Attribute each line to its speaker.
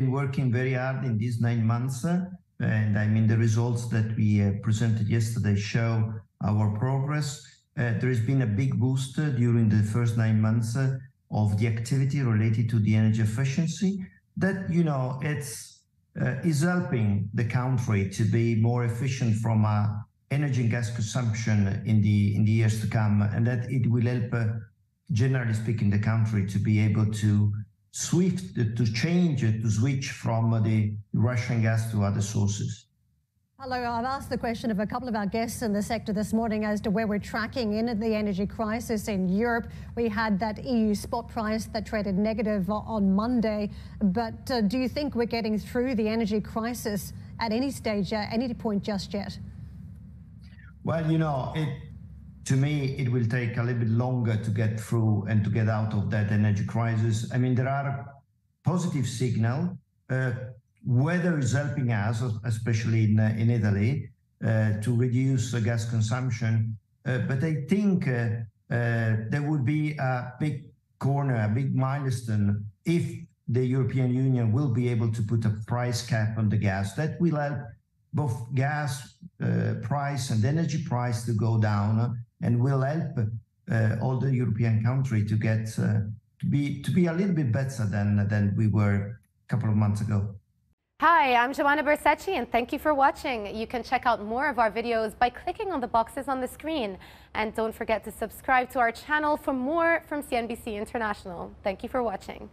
Speaker 1: been working very hard in these nine months, and I mean the results that we uh, presented yesterday show our progress. Uh, there has been a big boost during the first nine months uh, of the activity related to the energy efficiency. That you know it's is helping the country to be more efficient from a energy and gas consumption in the in the years to come, and that it will help, generally speaking, the country to be able to swift to change to switch from the Russian gas to other sources.
Speaker 2: Paolo, I've asked the question of a couple of our guests in the sector this morning as to where we're tracking in the energy crisis in Europe. We had that EU spot price that traded negative on Monday. But uh, do you think we're getting through the energy crisis at any stage, at any point just yet?
Speaker 1: Well, you know, it, to me, it will take a little bit longer to get through and to get out of that energy crisis. I mean, there are positive signals. Uh, weather is helping us, especially in, uh, in Italy, uh, to reduce the gas consumption. Uh, but I think uh, uh, there would be a big corner, a big milestone if the European Union will be able to put a price cap on the gas. That will help both gas price and energy price to go down and will help uh, all the European country to get uh, to be to be a little bit better than than we were a couple of months ago.
Speaker 3: Hi, I'm Joumanna Bercetche and thank you for watching. You can check out more of our videos by clicking on the boxes on the screen. And don't forget to subscribe to our channel for more from CNBC International. Thank you for watching.